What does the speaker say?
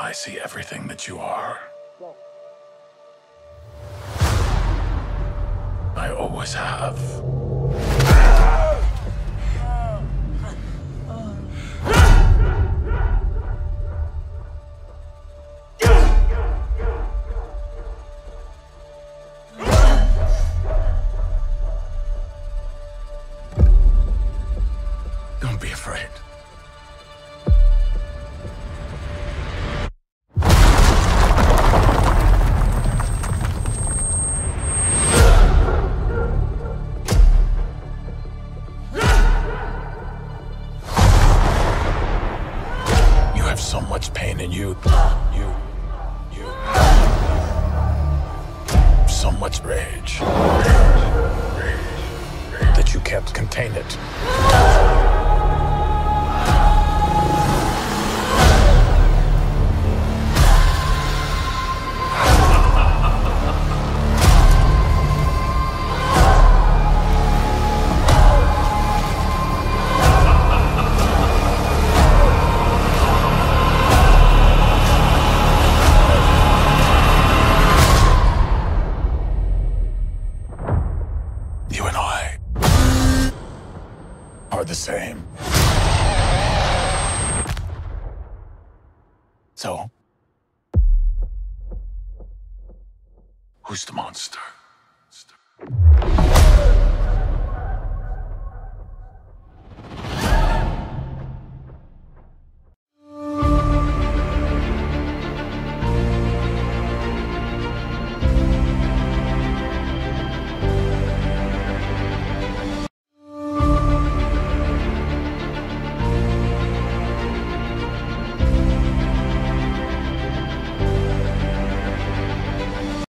I see everything that you are. I always have. Have so much pain in you. You. You. So much rage. That you can't contain it. The same. So, who's the monster?